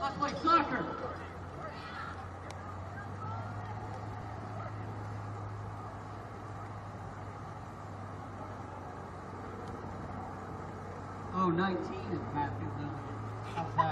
Let's play soccer. Oh, 19 is Matthew Lillian.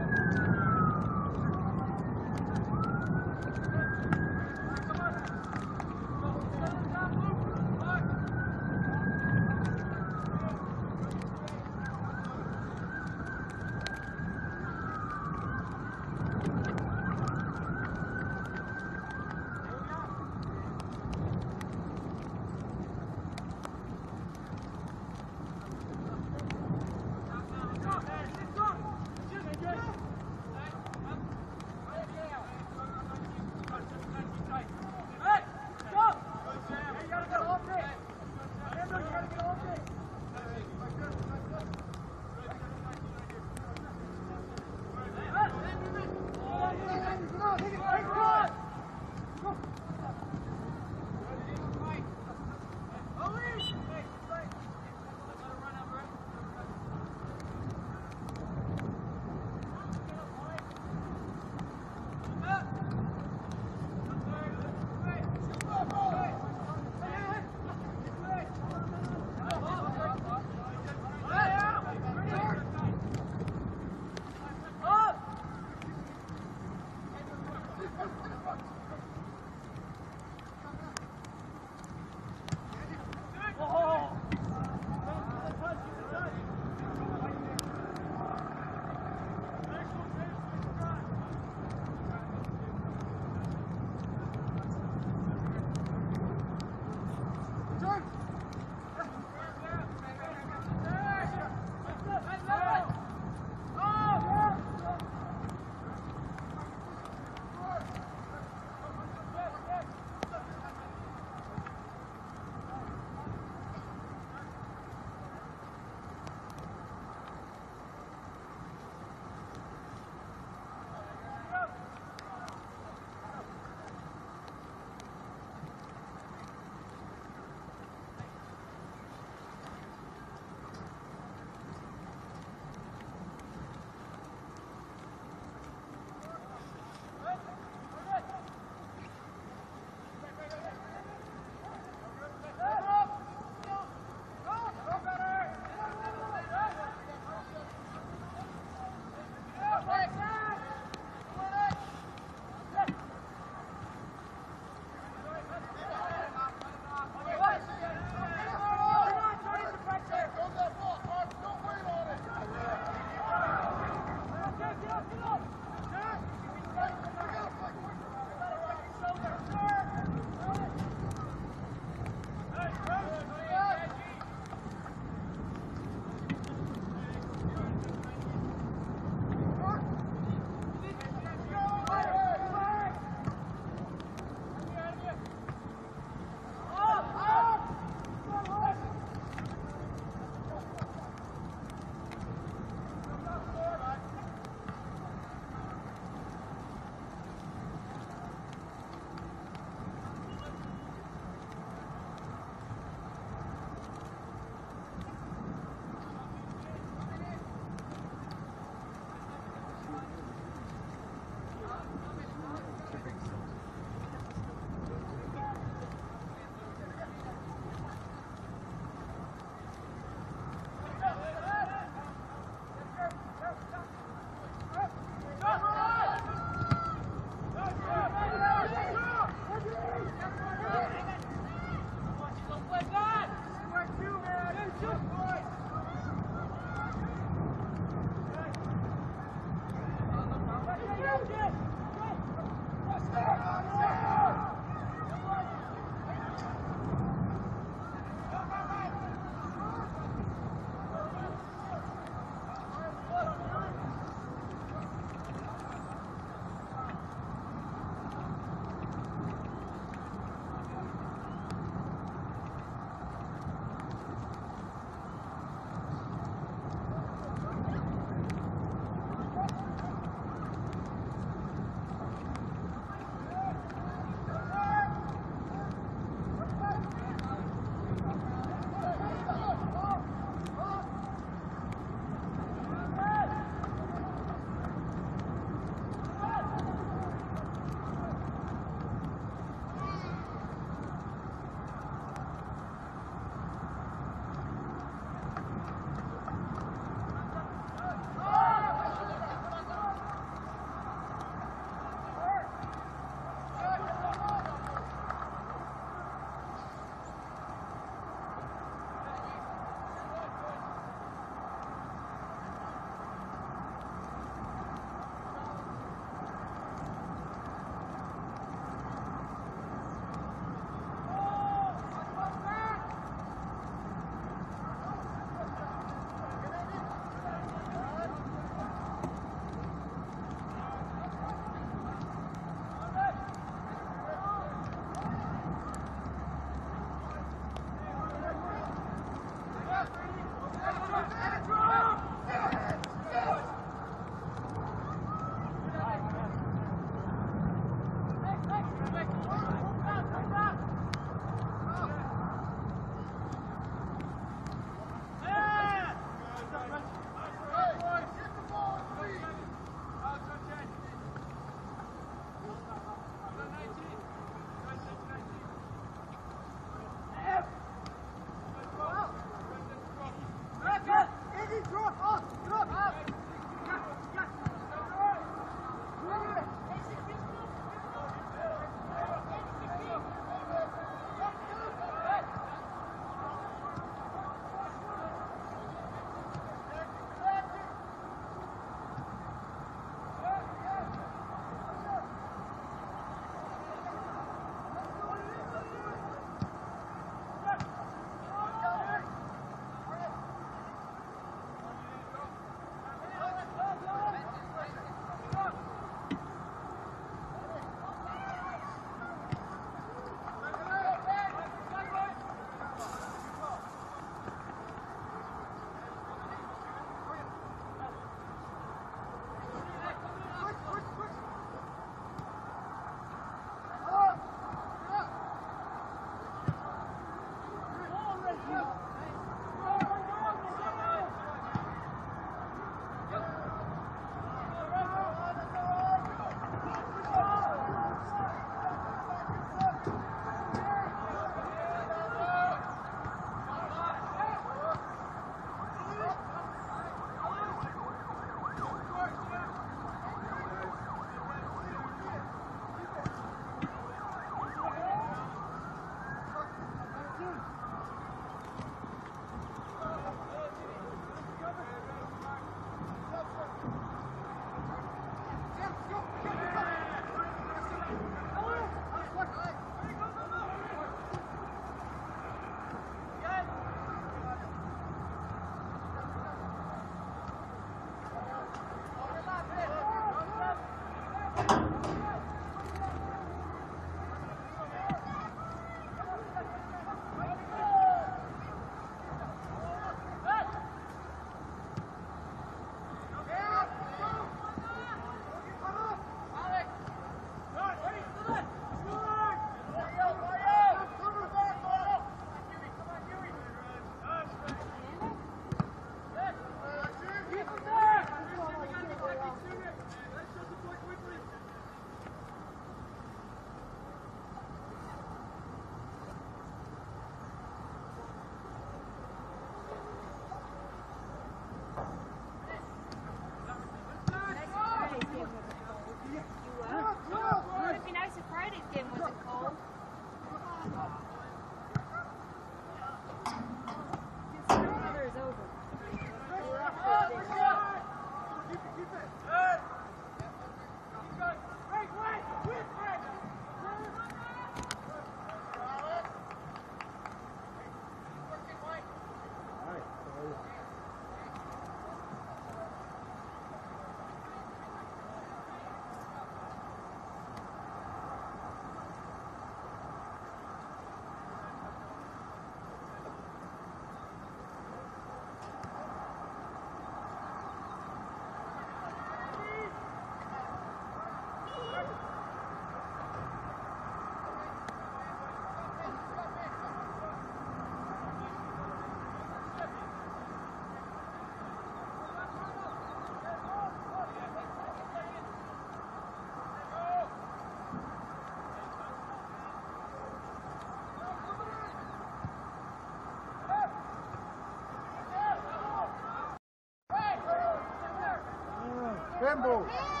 Tempo.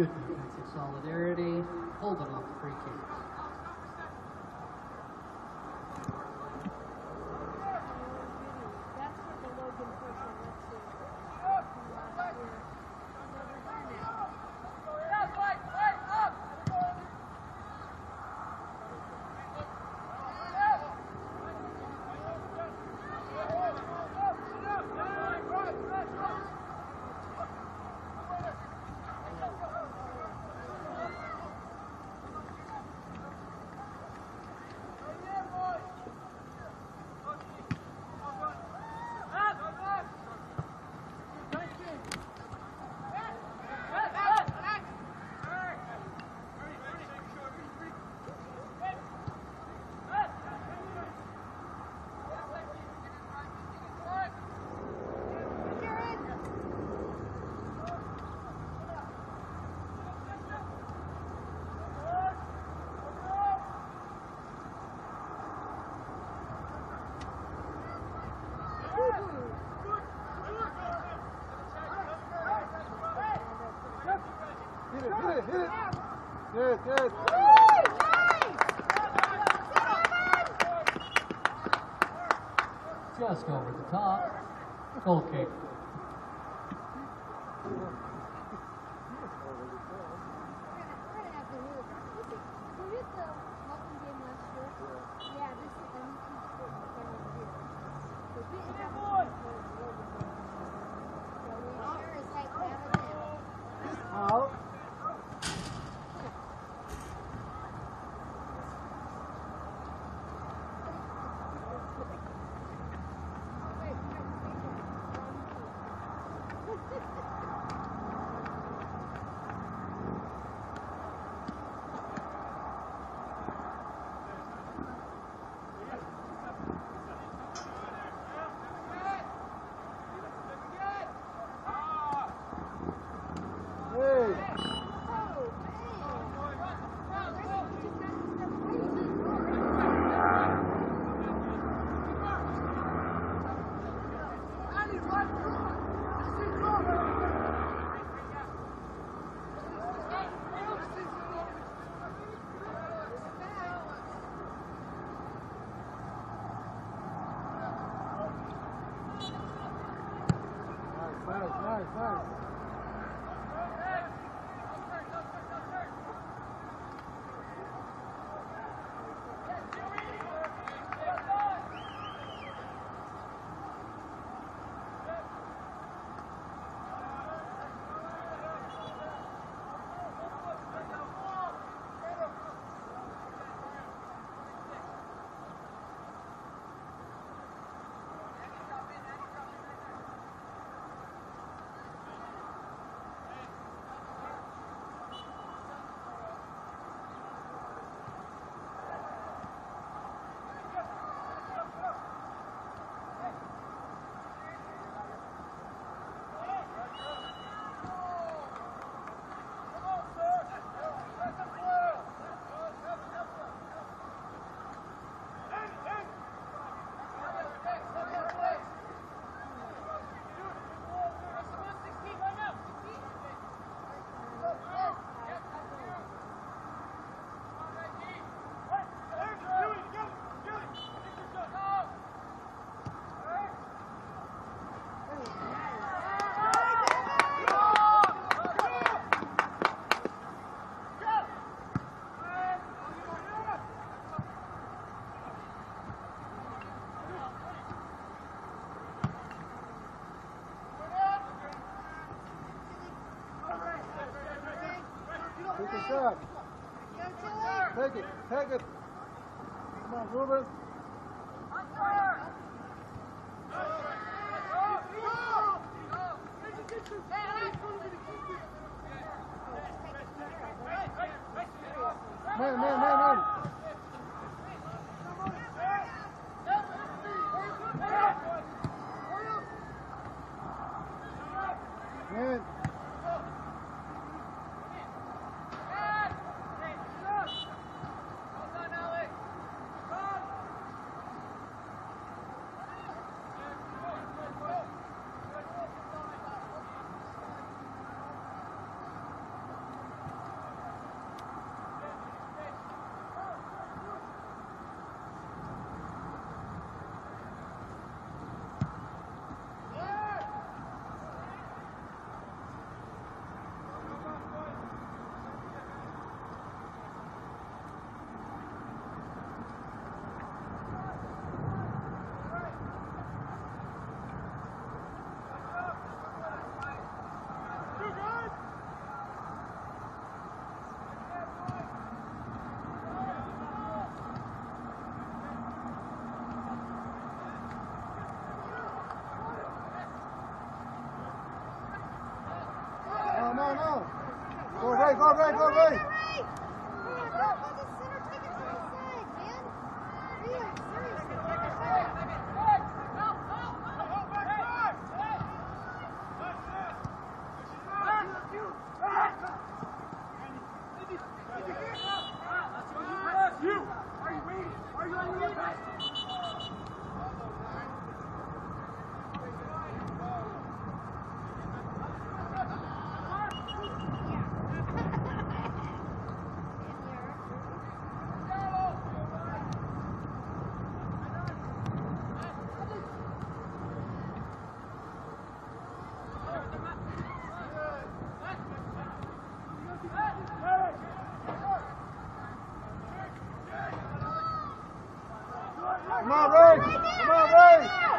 Good That's it, solidarity. Hold it off the free kick. it, hit it. Yes, yes. Just over the top. Goal kick. ساقط منظور 报备报备 Come on, Ray. Come on, Ray.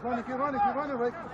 You're running, keep running, keep running, right?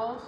Yellow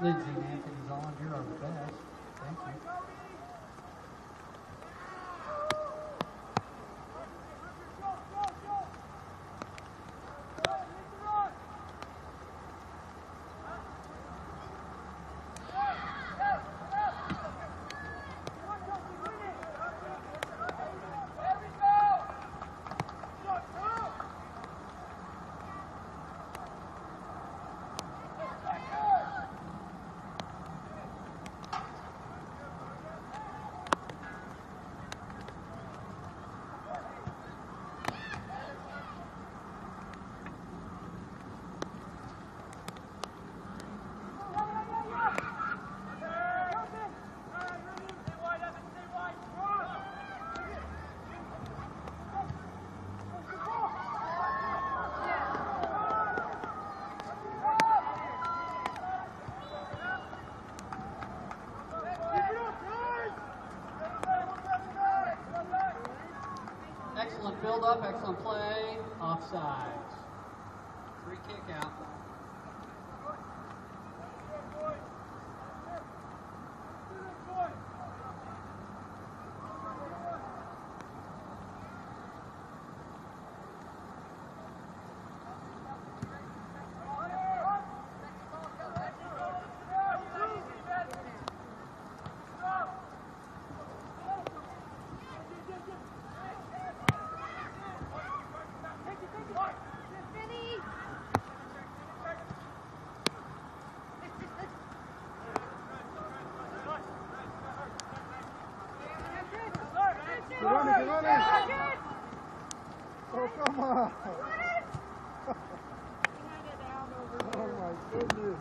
Lindsay and Anthony's on. You're our best. Excellent build up, excellent play, offside. Free kick out. Vinny! Get on it, get on it. Oh, come on. Oh, my goodness.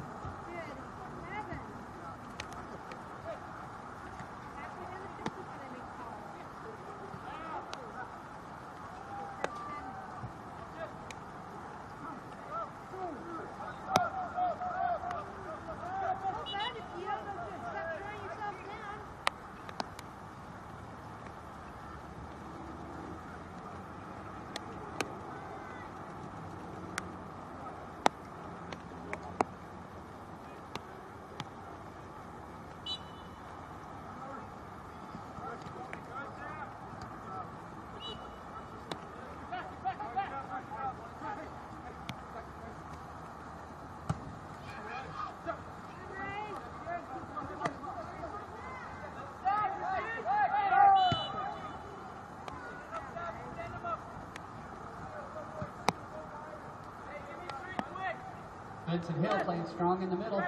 Benson Hill playing strong in the middle.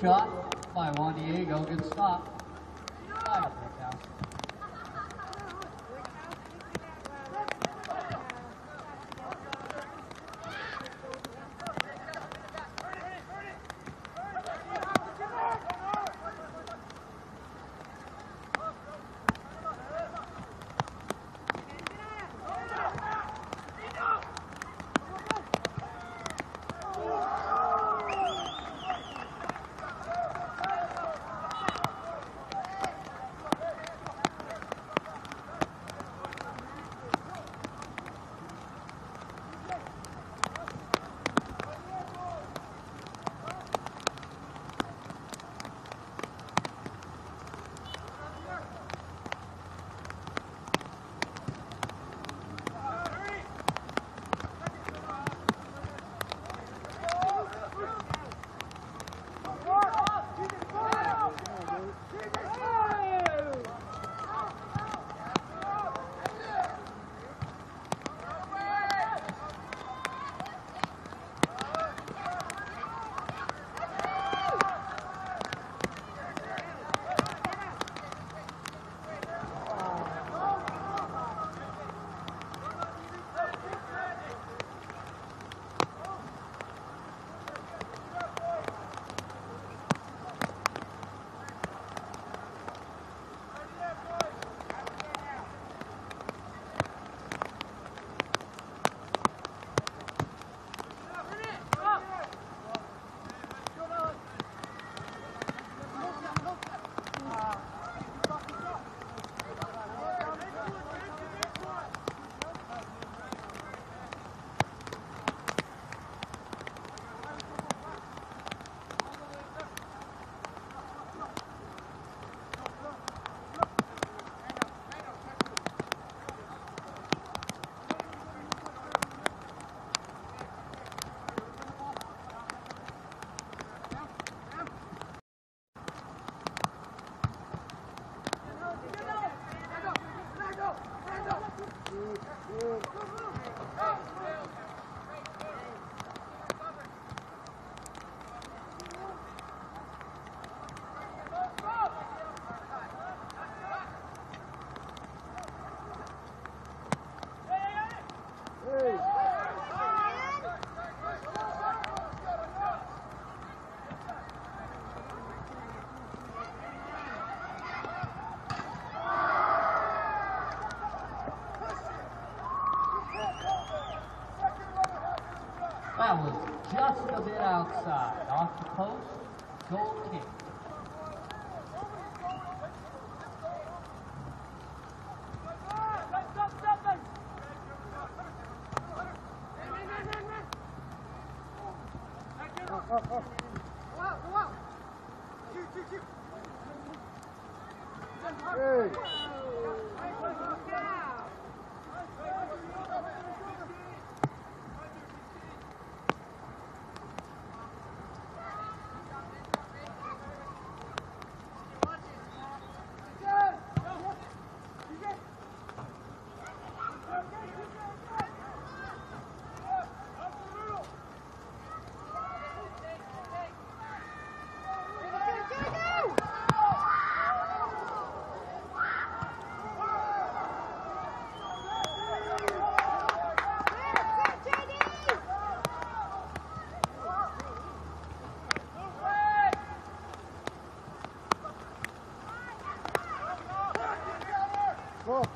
Shot by Juan Diego. Good stop. 嗯。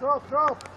show, show!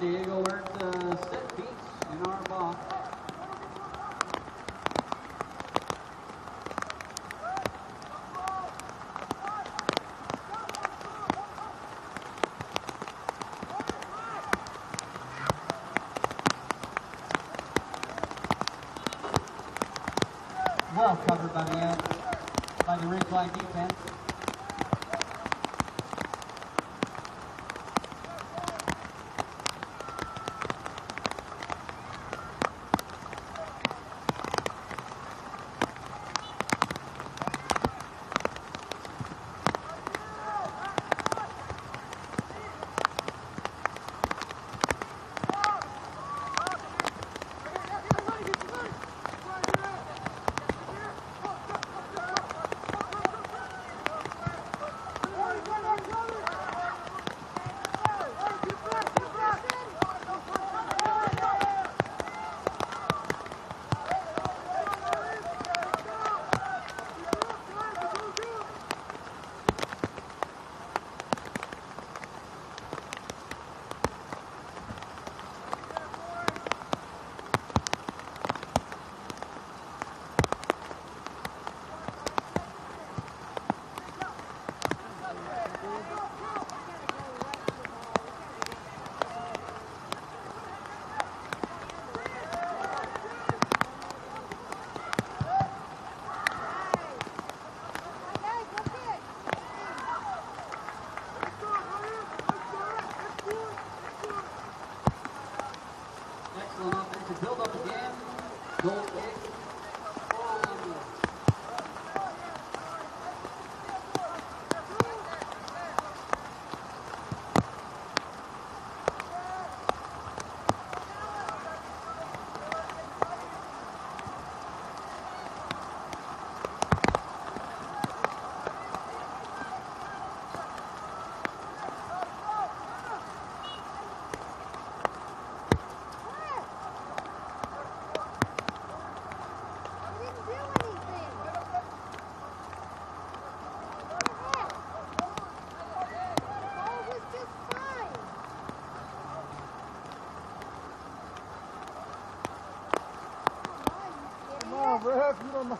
Juan Diego earned uh, set piece in our Rev, you don't know.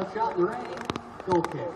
Touch shot, Lorraine. Goal kick.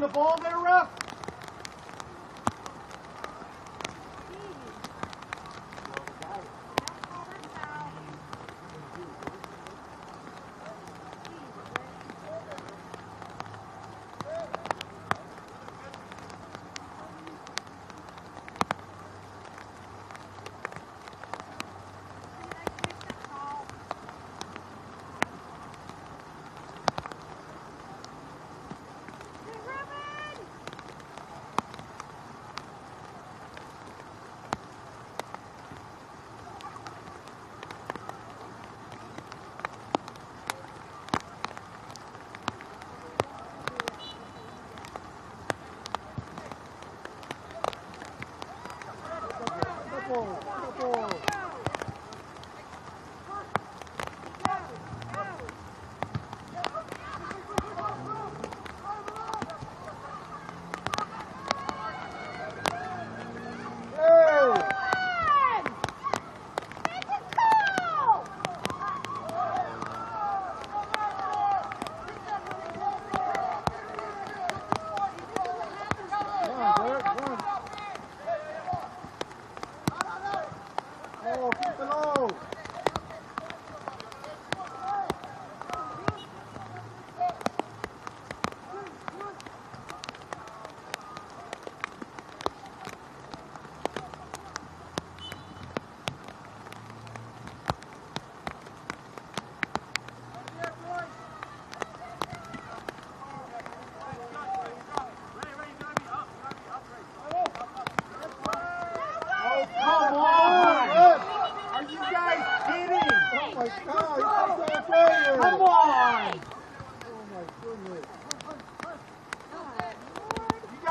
the ball there?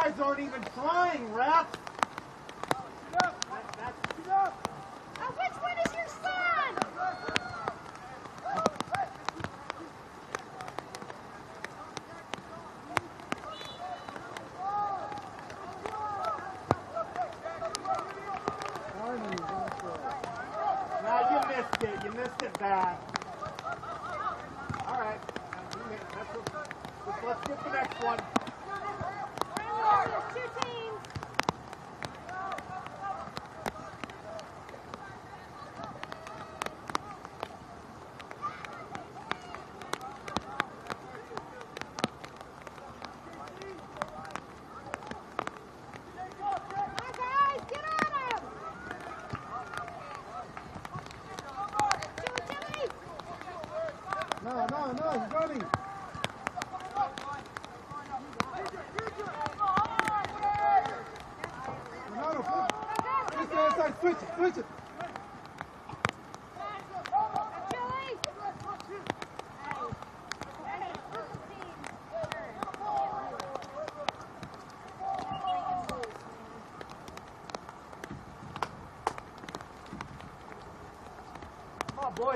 Guys aren't even trying, ref. Oh, which one is your son? Finally, that's right. Now you missed it. You missed it bad. All right. That's what- Let's, let's get the next one. There's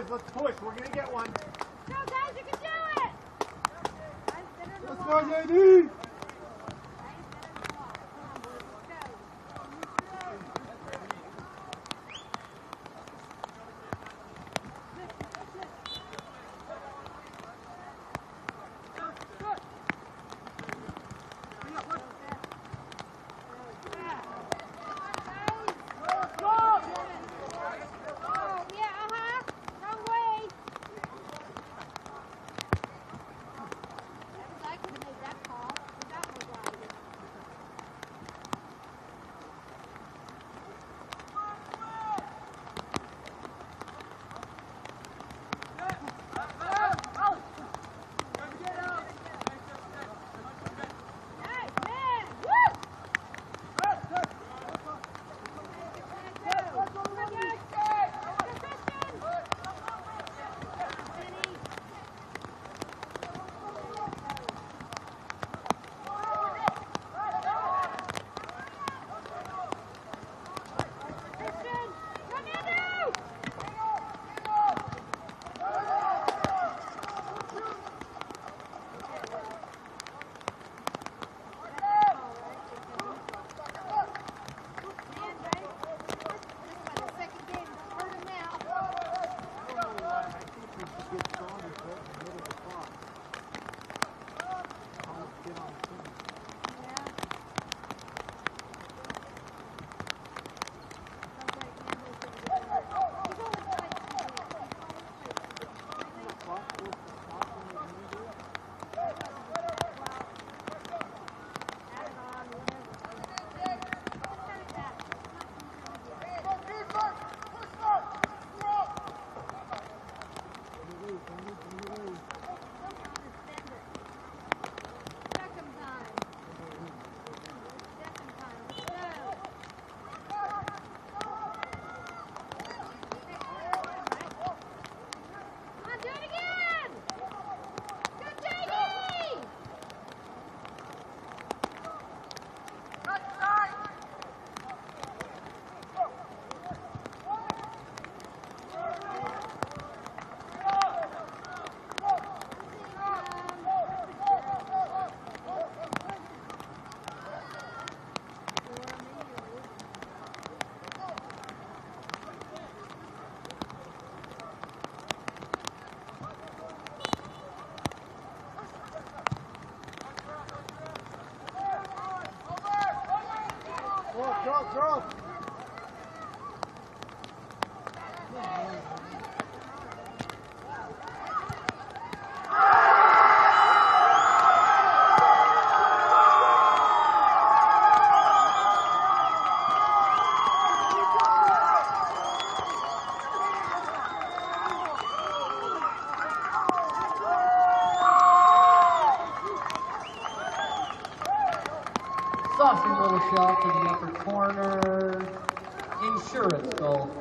boys. Let's push. We're gonna get one. Go, guys, you can do it! Let's go, JD. shot to the upper corner. Insurance goal.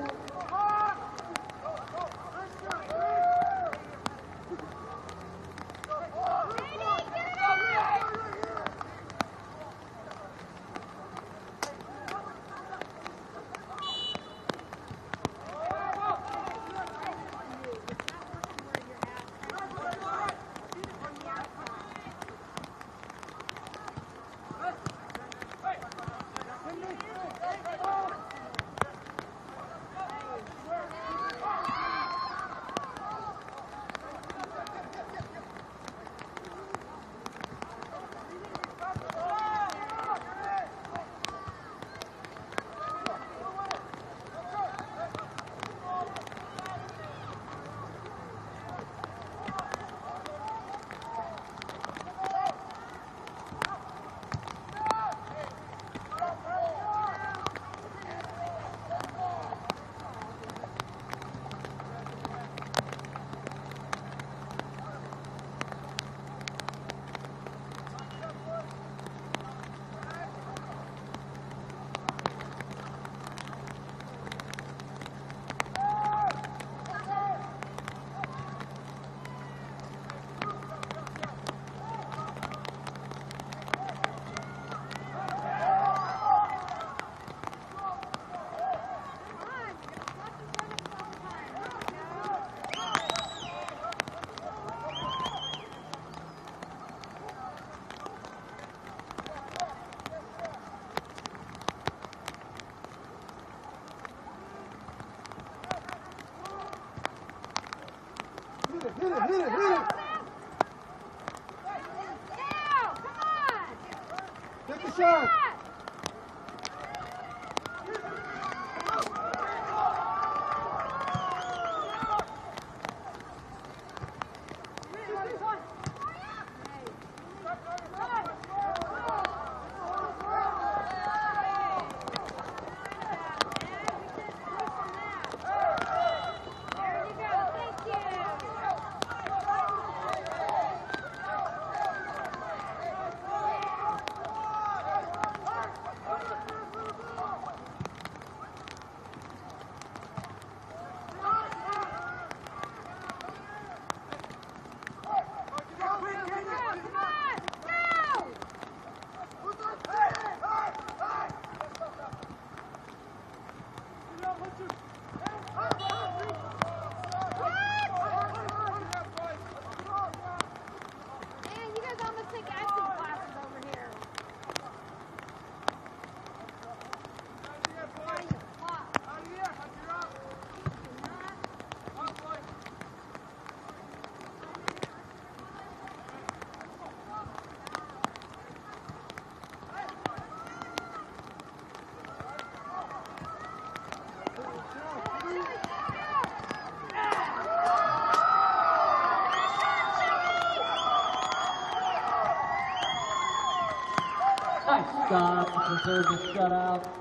deserved a shutout.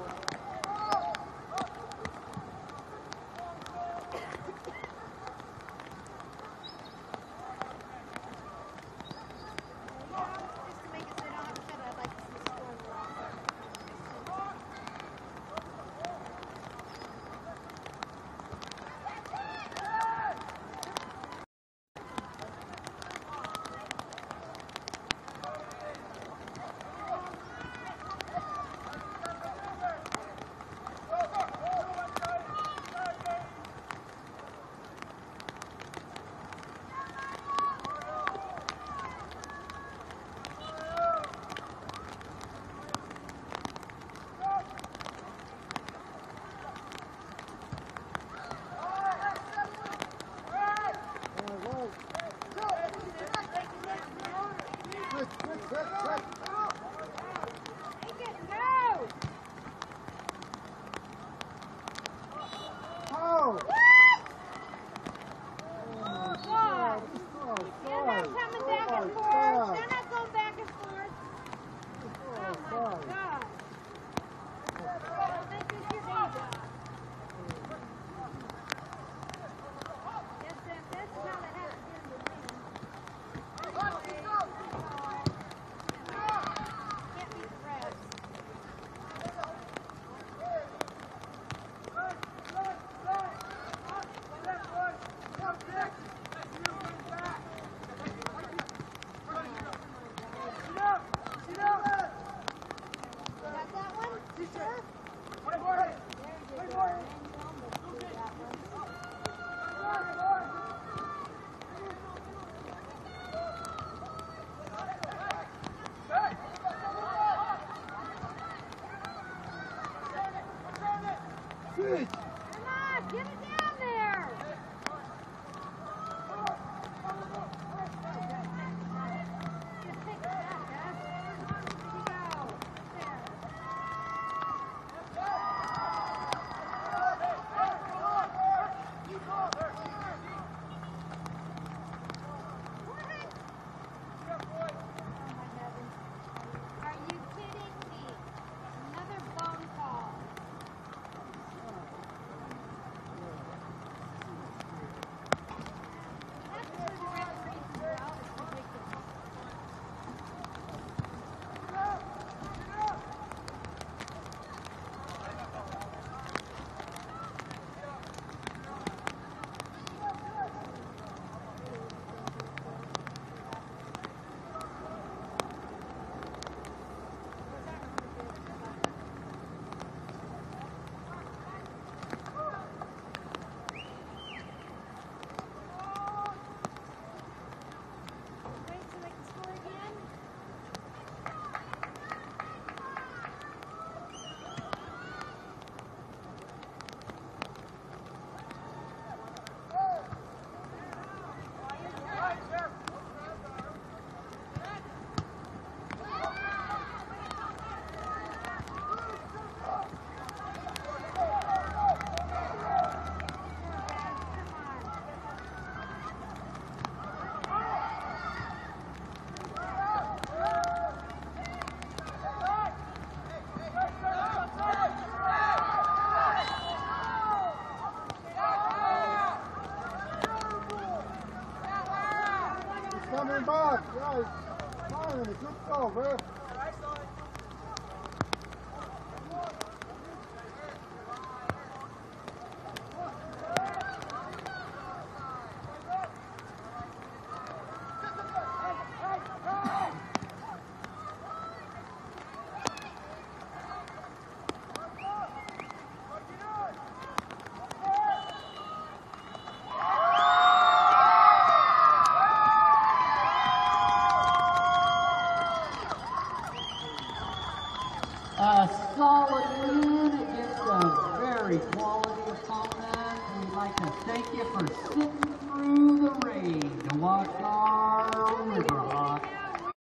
Good